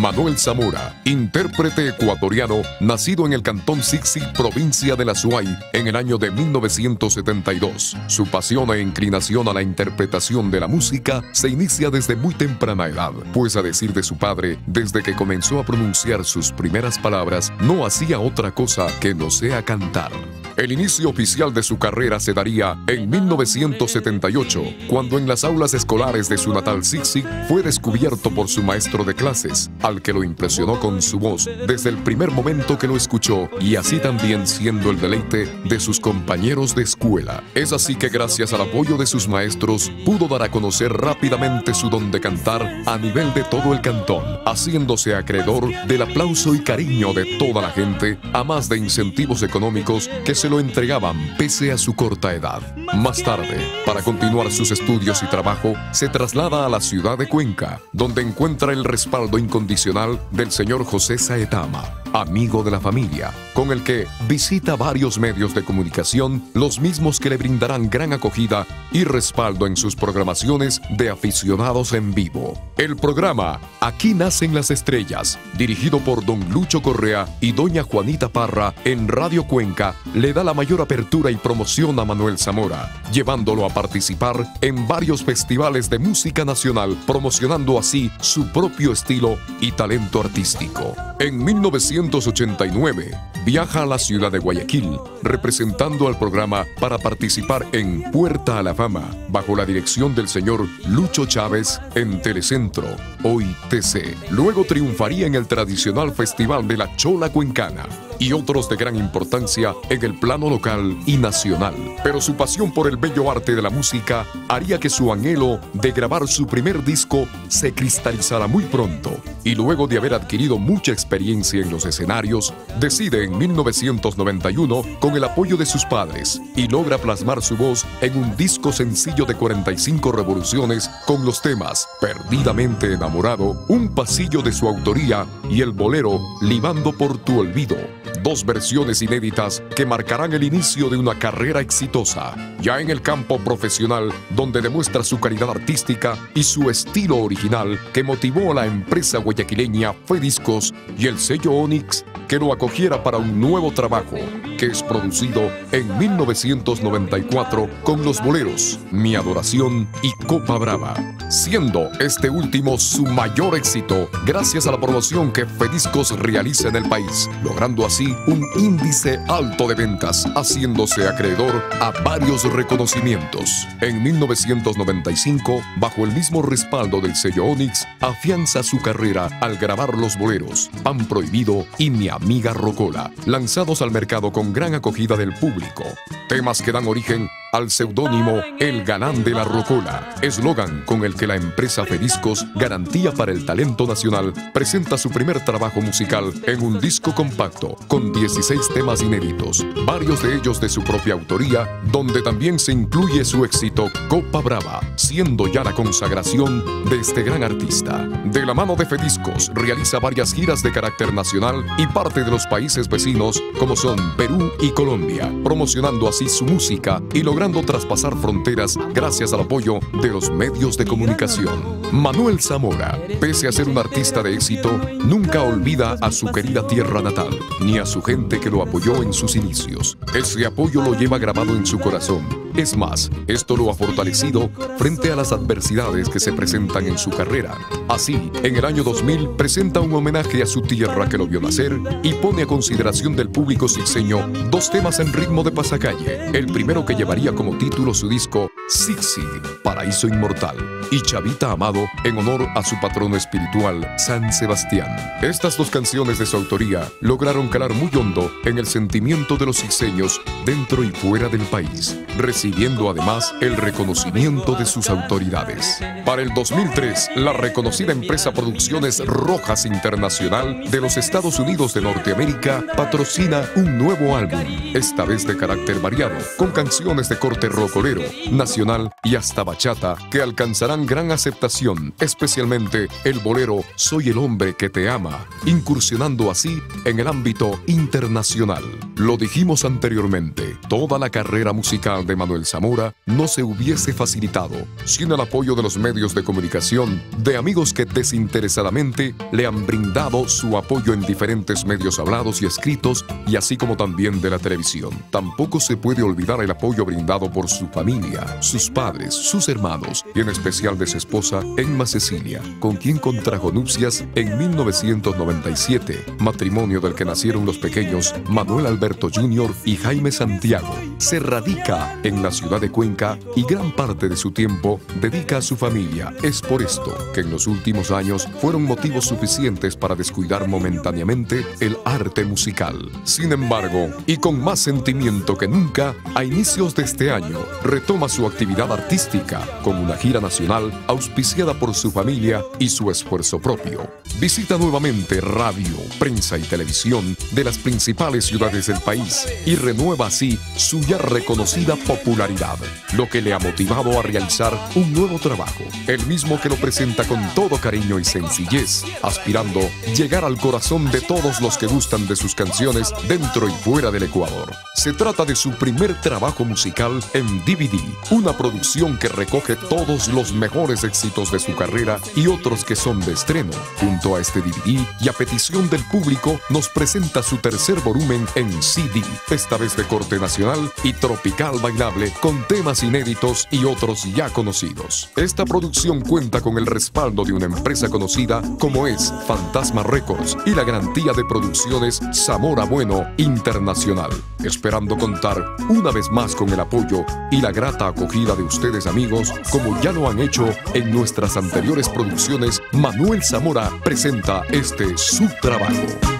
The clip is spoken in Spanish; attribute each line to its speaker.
Speaker 1: Manuel Zamora, intérprete ecuatoriano, nacido en el cantón Sixi, provincia de la Suay, en el año de 1972. Su pasión e inclinación a la interpretación de la música se inicia desde muy temprana edad, pues a decir de su padre, desde que comenzó a pronunciar sus primeras palabras, no hacía otra cosa que no sea cantar. El inicio oficial de su carrera se daría en 1978, cuando en las aulas escolares de su natal Sixi fue descubierto por su maestro de clases, al que lo impresionó con su voz desde el primer momento que lo escuchó y así también siendo el deleite de sus compañeros de escuela. Es así que gracias al apoyo de sus maestros pudo dar a conocer rápidamente su don de cantar a nivel de todo el cantón, haciéndose acreedor del aplauso y cariño de toda la gente, a más de incentivos económicos que se lo entregaban pese a su corta edad. Más tarde, para continuar sus estudios y trabajo, se traslada a la ciudad de Cuenca, donde encuentra el respaldo incondicional del señor José Saetama, amigo de la familia, con el que visita varios medios de comunicación, los mismos que le brindarán gran acogida y respaldo en sus programaciones de aficionados en vivo. El programa Aquí nacen las estrellas, dirigido por don Lucho Correa y doña Juanita Parra en Radio Cuenca, le da la mayor apertura y promoción a Manuel Zamora, llevándolo a participar en varios festivales de música nacional, promocionando así su propio estilo y talento artístico. En 1989, viaja a la ciudad de Guayaquil, representando al programa para participar en Puerta a la Fama, bajo la dirección del señor Lucho Chávez en Telecentro, hoy TC. Luego triunfaría en el tradicional Festival de la Chola Cuencana y otros de gran importancia en el plano local y nacional. Pero su pasión por el bello arte de la música haría que su anhelo de grabar su primer disco se cristalizara muy pronto y luego de haber adquirido mucha experiencia en los escenarios, decide en 1991 con el apoyo de sus padres y logra plasmar su voz en un disco sencillo de 45 revoluciones con los temas Perdidamente enamorado, Un pasillo de su autoría y el bolero Libando por tu olvido dos versiones inéditas que marcarán el inicio de una carrera exitosa, ya en el campo profesional donde demuestra su calidad artística y su estilo original que motivó a la empresa guayaquileña Fue Discos y el sello Onyx que lo acogiera para un nuevo trabajo, que es producido en 1994 con los boleros Mi Adoración y Copa Brava, siendo este último su mayor éxito gracias a la promoción que Fediscos realiza en el país, logrando así un índice alto de ventas, haciéndose acreedor a varios reconocimientos. En 1995, bajo el mismo respaldo del sello Onyx, afianza su carrera al grabar los boleros Pan Prohibido y Mi Amiga Rocola, lanzados al mercado con gran acogida del público. Temas que dan origen al seudónimo El Galán de la Rocola, eslogan con el que la empresa Fediscos, garantía para el talento nacional, presenta su primer trabajo musical en un disco compacto con 16 temas inéditos, varios de ellos de su propia autoría, donde también se incluye su éxito Copa Brava, siendo ya la consagración de este gran artista. De la mano de Fediscos, realiza varias giras de carácter nacional y parte de los países vecinos como son Perú y Colombia, promocionando así su música y logrando traspasar fronteras gracias al apoyo de los medios de comunicación. Manuel Zamora, pese a ser un artista de éxito, nunca olvida a su querida tierra natal, ni a su gente que lo apoyó en sus inicios. Ese apoyo lo lleva grabado en su corazón es más, esto lo ha fortalecido frente a las adversidades que se presentan en su carrera. Así, en el año 2000 presenta un homenaje a su tierra que lo vio nacer y pone a consideración del público sixeño dos temas en ritmo de pasacalle. El primero que llevaría como título su disco Sixi, Paraíso Inmortal, y Chavita Amado en honor a su patrono espiritual, San Sebastián. Estas dos canciones de su autoría lograron calar muy hondo en el sentimiento de los sixeños dentro y fuera del país recibiendo además el reconocimiento de sus autoridades. Para el 2003, la reconocida empresa Producciones Rojas Internacional de los Estados Unidos de Norteamérica patrocina un nuevo álbum, esta vez de carácter variado, con canciones de corte rocolero, nacional y hasta bachata, que alcanzarán gran aceptación, especialmente el bolero Soy el hombre que te ama, incursionando así en el ámbito internacional. Lo dijimos anteriormente, toda la carrera musical de Manuel Zamora no se hubiese facilitado sin el apoyo de los medios de comunicación, de amigos que desinteresadamente le han brindado su apoyo en diferentes medios hablados y escritos y así como también de la televisión. Tampoco se puede olvidar el apoyo brindado por su familia, sus padres, sus hermanos y en especial de su esposa Emma Cecilia, con quien contrajo nupcias en 1997, matrimonio del que nacieron los pequeños Manuel Alberto Jr. y Jaime Santiago. Se radica en la ciudad de Cuenca y gran parte de su tiempo dedica a su familia. Es por esto que en los últimos años fueron motivos suficientes para descuidar momentáneamente el arte musical. Sin embargo, y con más sentimiento que nunca, a inicios de este año retoma su actividad artística con una gira nacional auspiciada por su familia y su esfuerzo propio. Visita nuevamente radio, prensa y televisión de las principales ciudades del país y renueva así su ya reconocida popularidad, lo que le ha motivado a realizar un nuevo trabajo, el mismo que lo presenta con todo cariño y sencillez, aspirando llegar al corazón de todos los que gustan de sus canciones dentro y fuera del Ecuador. Se trata de su primer trabajo musical en DVD, una producción que recoge todos los mejores éxitos de su carrera y otros que son de estreno. Junto a este DVD y a petición del público, nos presenta su tercer volumen en CD, esta vez de corte nacional y tropical bailable, con temas inéditos y otros ya conocidos. Esta producción cuenta con el respaldo de una empresa conocida como es Fantasma Records y la garantía de producciones Zamora Bueno Internacional, esperando contar una vez más con el apoyo y la grata acogida de ustedes amigos, como ya lo han hecho en nuestras anteriores producciones, Manuel Zamora presenta este su trabajo.